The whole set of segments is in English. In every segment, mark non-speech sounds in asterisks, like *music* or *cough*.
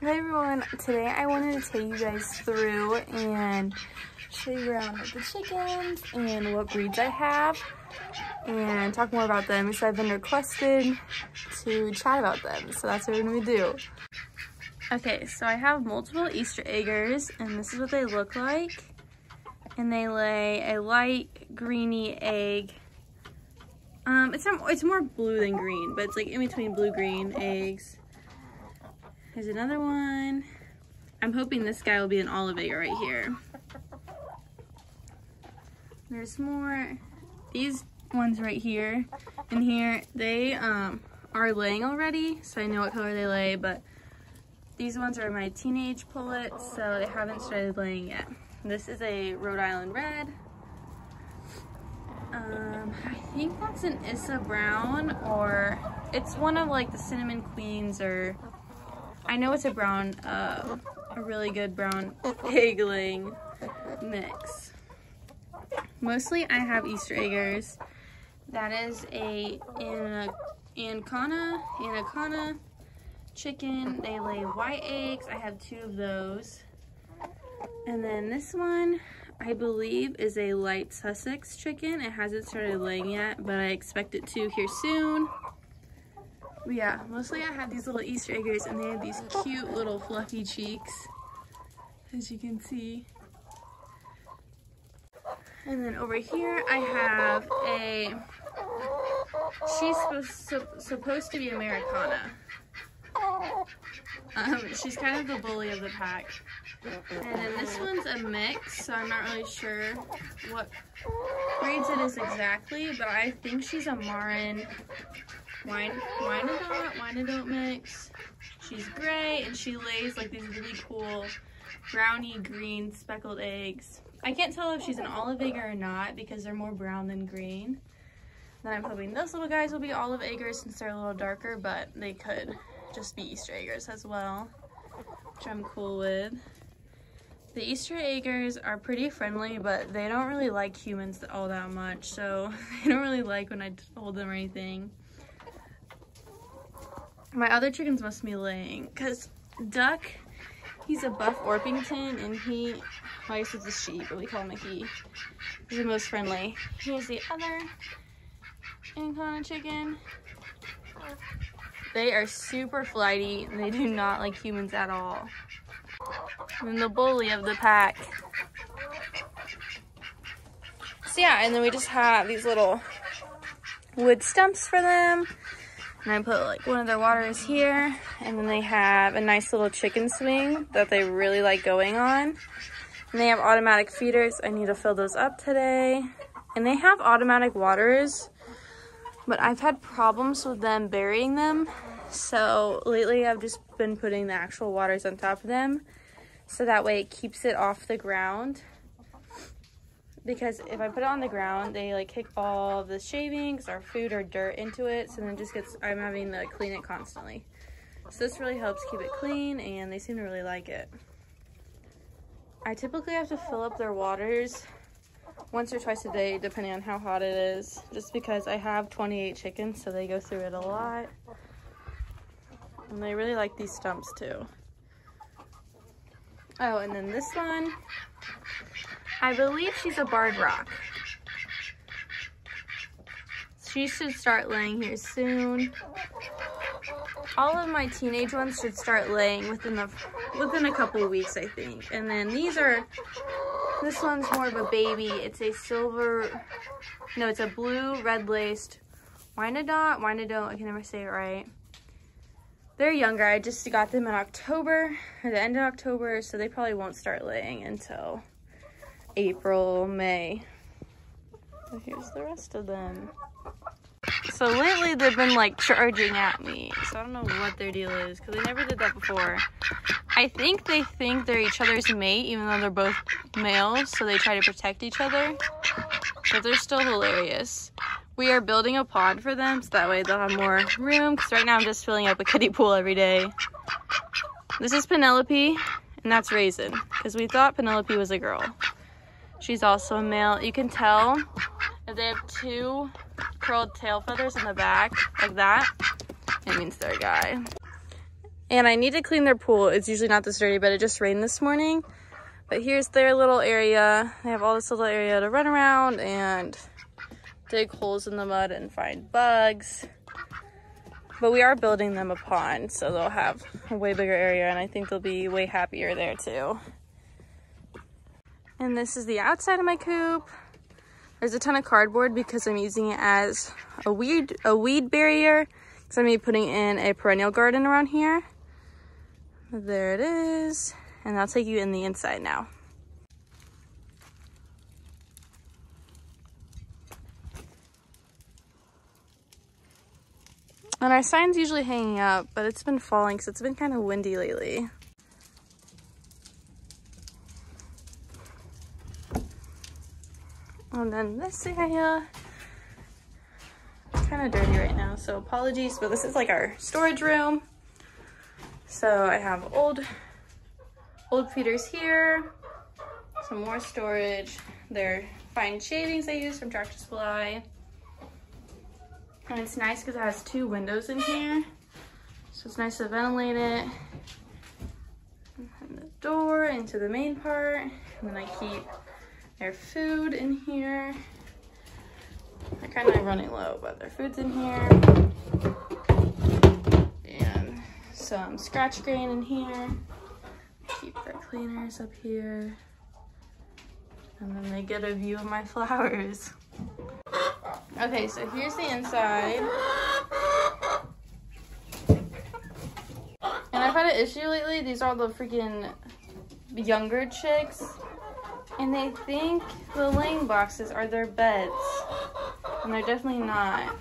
Hi everyone, today I wanted to take you guys through and show you around the chickens and what breeds I have and talk more about them because I've been requested to chat about them. So that's what we're gonna do. Okay, so I have multiple Easter eggers and this is what they look like. And they lay a light greeny egg. Um, it's, it's more blue than green, but it's like in between blue-green eggs. There's another one. I'm hoping this guy will be an olive egg right here. There's more. These ones right here and here, they um, are laying already, so I know what color they lay, but these ones are my teenage pullets, so they haven't started laying yet. This is a Rhode Island Red. Um, I think that's an Issa Brown, or it's one of like the Cinnamon Queens or I know it's a brown, uh, a really good brown egg laying mix. Mostly I have Easter eggers. That is a an Ancona, Anaconda chicken. They lay white eggs. I have two of those. And then this one, I believe, is a light Sussex chicken. It hasn't started laying yet, but I expect it to here soon. But yeah, mostly I have these little Easter eggers and they have these cute little fluffy cheeks, as you can see. And then over here I have a, she's supposed, supposed to be Americana. Um, she's kind of the bully of the pack. And then this one's a mix, so I'm not really sure what breeds it is exactly, but I think she's a Marans wine, Wyandotte, Wyandotte mix. She's gray and she lays like these really cool brownie green speckled eggs. I can't tell if she's an olive egg or not because they're more brown than green. Then I'm hoping those little guys will be olive eggers since they're a little darker, but they could just be Easter eggers as well, which I'm cool with. The Easter eggers are pretty friendly, but they don't really like humans all that much, so *laughs* they don't really like when I hold them or anything. My other chickens must be laying because Duck, he's a buff Orpington and he, I guess it's a sheep, but we call him a he. He's the most friendly. Here's the other Ancona chicken. They are super flighty and they do not like humans at all. And the bully of the pack. So yeah, and then we just have these little wood stumps for them. And I put like one of their waters here. And then they have a nice little chicken swing that they really like going on. And they have automatic feeders. I need to fill those up today. And they have automatic waters, but I've had problems with them burying them. So lately I've just been putting the actual waters on top of them. So that way it keeps it off the ground because if I put it on the ground, they like kick all the shavings or food or dirt into it. So then it just gets, I'm having to clean it constantly. So this really helps keep it clean and they seem to really like it. I typically have to fill up their waters once or twice a day, depending on how hot it is, just because I have 28 chickens, so they go through it a lot. And they really like these stumps too. Oh, and then this one, I believe she's a barred rock. She should start laying here soon. All of my teenage ones should start laying within the within a couple of weeks, I think. And then these are, this one's more of a baby. It's a silver, no, it's a blue red-laced Wyandotte, Wyandotte, I can never say it right. They're younger. I just got them in October, or the end of October, so they probably won't start laying until April, May. So here's the rest of them. So lately they've been like charging at me. So I don't know what their deal is because they never did that before. I think they think they're each other's mate even though they're both males. So they try to protect each other. But they're still hilarious. We are building a pond for them so that way they'll have more room because right now I'm just filling up a kiddie pool every day. This is Penelope and that's Raisin because we thought Penelope was a girl. She's also a male. You can tell if they have two curled tail feathers in the back, like that, it means they're a guy. And I need to clean their pool. It's usually not this dirty, but it just rained this morning. But here's their little area. They have all this little area to run around and dig holes in the mud and find bugs. But we are building them a pond, so they'll have a way bigger area, and I think they'll be way happier there too. And this is the outside of my coop. There's a ton of cardboard because I'm using it as a weed, a weed barrier. Because I'm to be putting in a perennial garden around here. There it is. And I'll take you in the inside now. And our sign's usually hanging up, but it's been falling because it's been kind of windy lately. And then this area, kind of dirty right now, so apologies, but this is like our storage room. So I have old, old feeders here, some more storage. They're fine shavings I use from Tractor Supply. And it's nice because it has two windows in here. So it's nice to ventilate it. And the door into the main part. And then I keep their food in here. They're kind of running low, but their food's in here. And some scratch grain in here. Keep their cleaners up here. And then they get a view of my *laughs* flowers. Okay, so here's the inside. And I've had an issue lately. These are all the freaking younger chicks. And they think the laying boxes are their beds. And they're definitely not.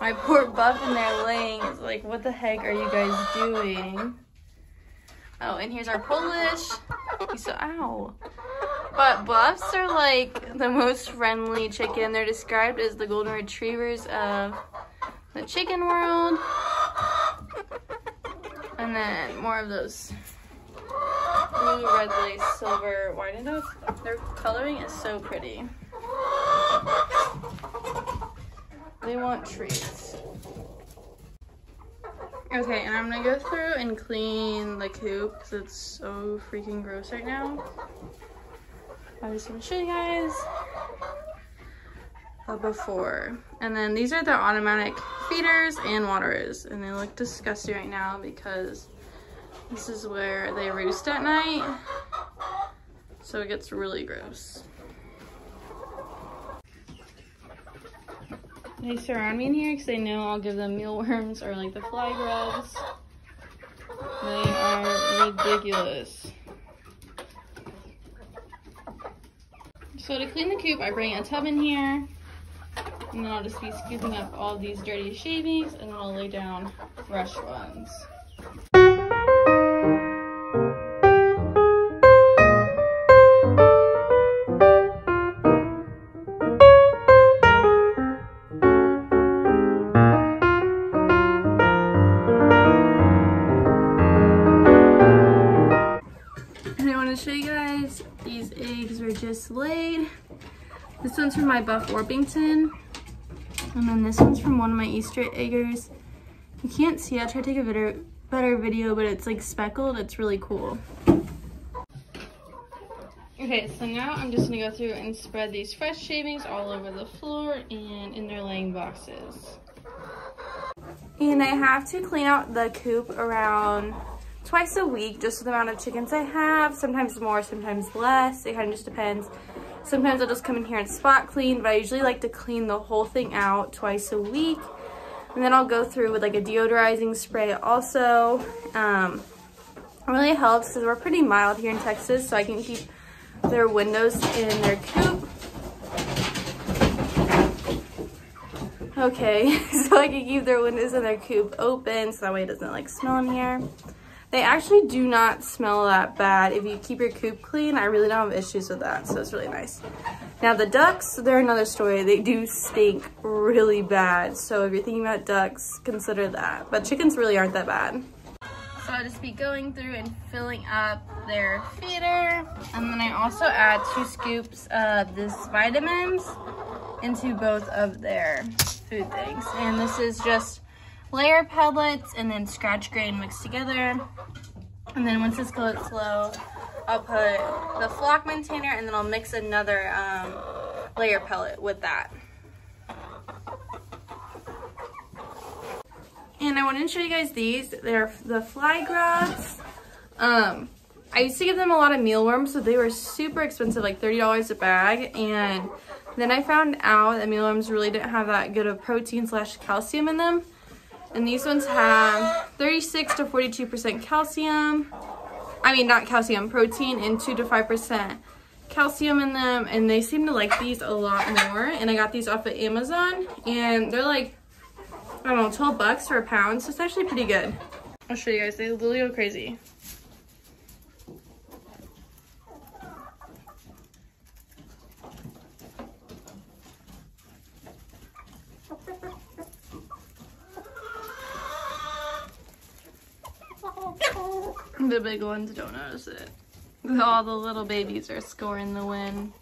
My *laughs* poor buff in there laying is like, what the heck are you guys doing? Oh, and here's our Polish. So, ow. But buffs are like the most friendly chicken. They're described as the golden retrievers of the chicken world. And then more of those blue, red lace, silver, Wyandottes. Their coloring is so pretty. They want treats. Okay, and I'm gonna go through and clean the coop because it's so freaking gross right now. I just want to show you guys a before. And then these are the automatic feeders and waterers. And they look disgusting right now because this is where they roost at night. So it gets really gross. They surround me in here because they know I'll give them mealworms or like the fly grubs. They are ridiculous. So to clean the coop, I bring a tub in here. And then I'll just be scooping up all these dirty shavings and then I'll lay down fresh ones. My Buff Orpington. And then this one's from one of my Easter eggers. You can't see, I try to take a better, better video, but it's like speckled. It's really cool. Okay, so now I'm just gonna go through and spread these fresh shavings all over the floor and in their laying boxes. And I have to clean out the coop around twice a week, just the amount of chickens I have. Sometimes more, sometimes less. It kind of just depends. Sometimes I'll just come in here and spot clean, but I usually like to clean the whole thing out twice a week. And then I'll go through with like a deodorizing spray also. Um, it really helps because we're pretty mild here in Texas, so I can keep their windows in their coop. Okay, *laughs* so I can keep their windows in their coop open so that way it doesn't like smell in here. They actually do not smell that bad. If you keep your coop clean, I really don't have issues with that, so it's really nice. Now the ducks, they're another story. They do stink really bad. So if you're thinking about ducks, consider that. But chickens really aren't that bad. So I'll just be going through and filling up their feeder. And then I also add two scoops of this vitamins into both of their food things. And this is just layer pellets and then scratch grain mixed together. And then once this gets low, I'll put the flock maintainer and then I'll mix another um, layer pellet with that. And I wanted to show you guys these. They're the fly grubs. Um, I used to give them a lot of mealworms, so they were super expensive, like $30 a bag. And then I found out that mealworms really didn't have that good of protein slash calcium in them. And these ones have 36 to 42% calcium. I mean, not calcium, protein, and 2 to 5% calcium in them. And they seem to like these a lot more. And I got these off of Amazon. And they're like, I don't know, 12 bucks for a pound. So it's actually pretty good. I'll show you guys. They literally go crazy. The big ones don't notice it. All the little babies are scoring the win.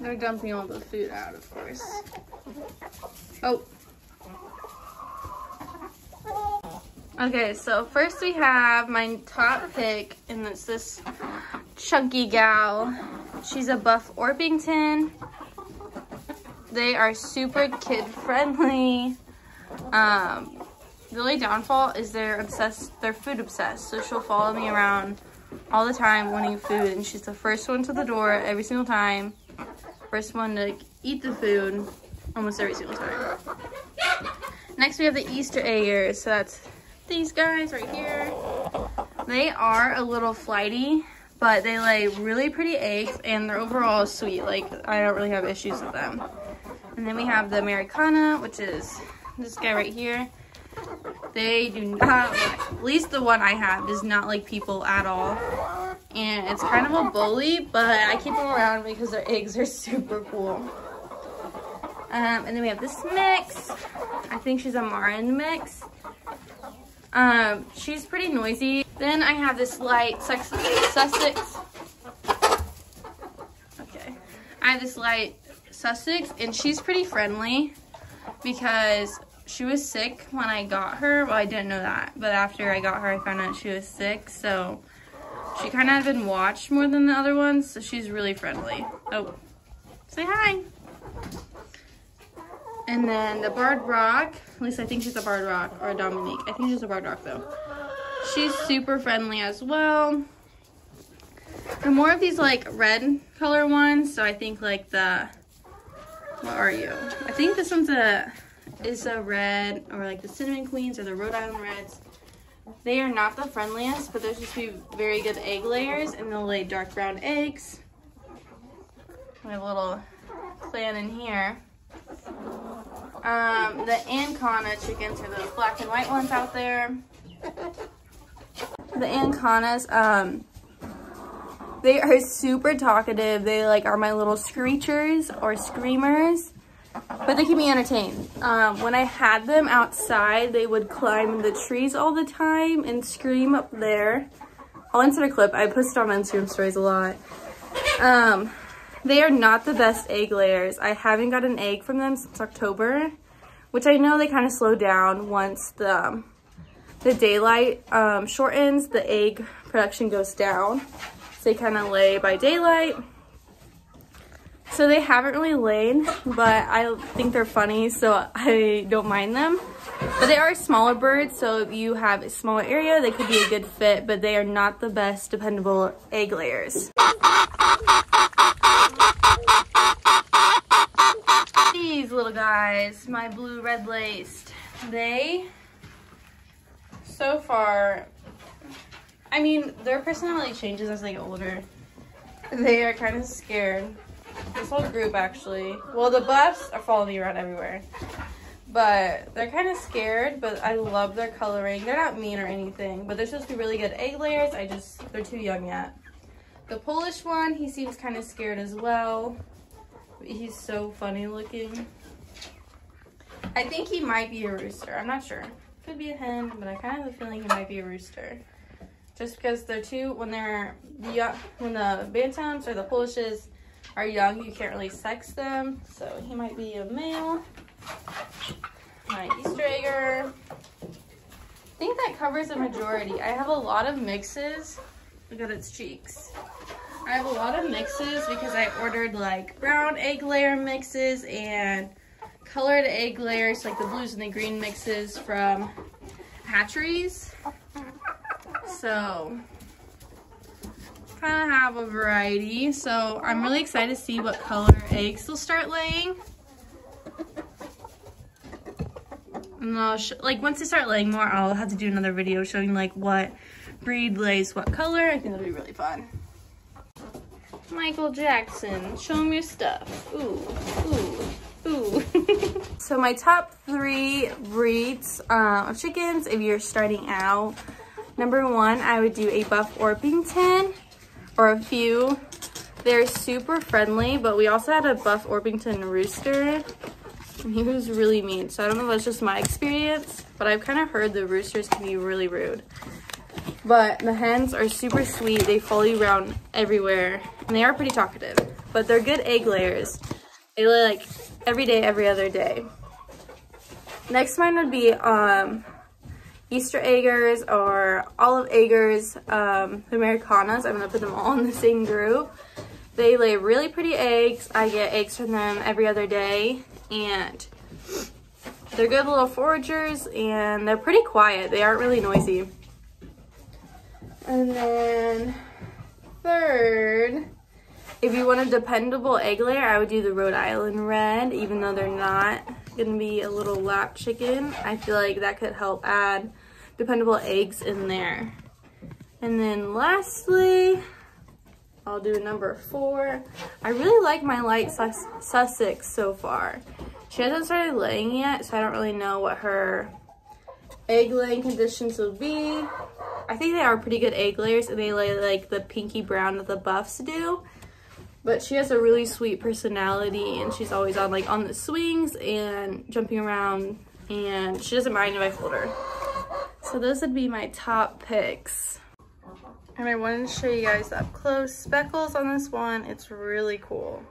They're dumping all the food out, of course. Oh. Okay, so first we have my top pick, and it's this chunky gal. She's a buff Orpington. They are super kid friendly. Um, the only downfall is they're obsessed, they're food obsessed. So she'll follow me around all the time wanting food. And she's the first one to the door every single time. First one to eat the food almost every single time. Next we have the Easter eggers. So that's these guys right here. They are a little flighty, but they lay really pretty eggs and they're overall sweet. Like I don't really have issues with them. And then we have the Americana, which is this guy right here. They do not, at least the one I have, does not like people at all. And it's kind of a bully, but I keep them around because their eggs are *laughs* super cool. Um, and then we have this mix. I think she's a Marans mix. Um, she's pretty noisy. Then I have this light Sussex. Okay. I have this light Sussex, and she's pretty friendly because she was sick when I got her. Well, I didn't know that, but after I got her, I found out she was sick, so she kind of had been watched more than the other ones, so she's really friendly. Oh, say hi. And then the Barred Rock, at least I think she's a Barred Rock, or a Dominique. I think she's a Barred Rock, though. She's super friendly as well. And more of these, like, red color ones, so I think, like, the what are you? I think this one's a is a red or like the cinnamon queens or the Rhode Island reds. They are not the friendliest, but they're to be very good egg layers and they'll lay dark brown eggs. My little clan in here. Um, the Ancona chickens are the black and white ones out there. The Anconas, um, they are super talkative. They like are my little screechers or screamers, but they keep me entertained. Um, when I had them outside, they would climb the trees all the time and scream up there. I'll insert a clip. I posted on my Instagram stories a lot. Um, they are not the best egg layers. I haven't got an egg from them since October, which I know they kind of slow down once the, the daylight um, shortens, the egg production goes down. They kind of lay by daylight. So they haven't really laid, but I think they're funny, so I don't mind them. But they are smaller birds, so if you have a smaller area, they could be a good fit, but they are not the best dependable egg layers. These little guys, my blue red laced, they so far I mean, their personality changes as they get older. They are kind of scared. This whole group, actually. Well, the buffs are following me around everywhere. But they're kind of scared, but I love their coloring. They're not mean or anything, but they're supposed to be really good egg layers. I just, they're too young yet. The Polish one, he seems kind of scared as well. He's so funny looking. I think he might be a rooster. I'm not sure. Could be a hen, but I kind of have a feeling he might be a rooster just because they're two when they're the when the bantams or the polishes are young, you can't really sex them. So he might be a male. My Easter egger. I think that covers the majority. I have a lot of mixes. Look at its cheeks. I have a lot of mixes because I ordered like brown egg layer mixes and colored egg layers, like the blues and the green mixes from hatcheries. So kind of have a variety. So I'm really excited to see what color eggs they'll start laying. And I'll like once they start laying more, I'll have to do another video showing like what breed lays what color. I think that'll be really fun. Michael Jackson, show me your stuff. Ooh, ooh, ooh. *laughs* so my top three breeds uh, of chickens, if you're starting out, number one, I would do a Buff Orpington or a few. They're super friendly, but we also had a Buff Orpington rooster he was really mean. So I don't know if that's just my experience, but I've kind of heard the roosters can be really rude. But the hens are super sweet. They follow you around everywhere. And they are pretty talkative. But they're good egg layers. They lay like every day, every other day. Next mine would be um, Easter eggers or olive eggers, um, Americanas. I'm going to put them all in the same group. They lay really pretty eggs. I get eggs from them every other day. And they're good little foragers and they're pretty quiet. They aren't really noisy. And then third, if you want a dependable egg layer, I would do the Rhode Island Red, even though they're not gonna be a little lap chicken. I feel like that could help add dependable eggs in there. And then lastly, I'll do number four. I really like my light Sus Sussex so far. She hasn't started laying yet, so I don't really know what her egg laying conditions will be. I think they are pretty good egg layers and they lay like the pinky brown that the buffs do. But she has a really sweet personality and she's always on like on the swings and jumping around and she doesn't mind if I hold her. So those would be my top picks. And I wanted to show you guys up close. Speckles on this one, it's really cool.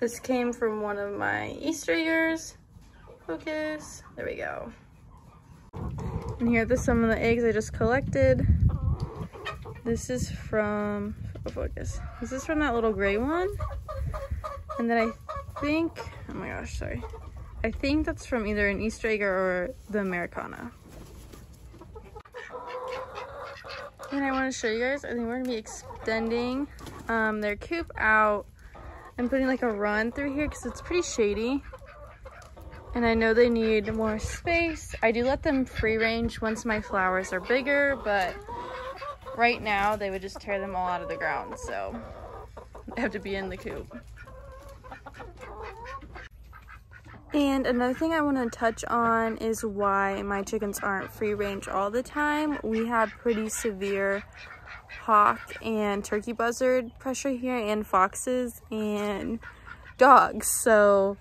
This came from one of my Easter eggs. Focus, there we go. And here are some of the eggs I just collected. This is from, focus. This is from that little gray one. And then I think, oh my gosh, sorry. I think that's from either an Easter egg or the Americana. And I want to show you guys, I think we're going to be extending um, their coop out and putting like a run through here because it's pretty shady. And I know they need more space. I do let them free range once my flowers are bigger, but right now they would just tear them all out of the ground. So they have to be in the coop. And another thing I want to touch on is why my chickens aren't free range all the time. We have pretty severe hawk and turkey buzzard pressure here and foxes and dogs. So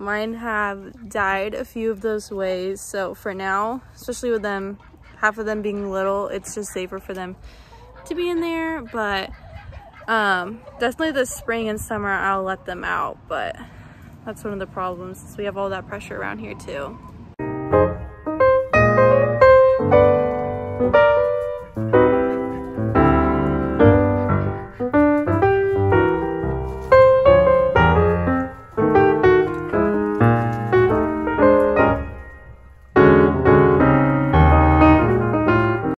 Mine have died a few of those ways. So for now, especially with them, half of them being little, it's just safer for them to be in there. But um, definitely the spring and summer, I'll let them out. But that's one of the problems. we have all that pressure around here too.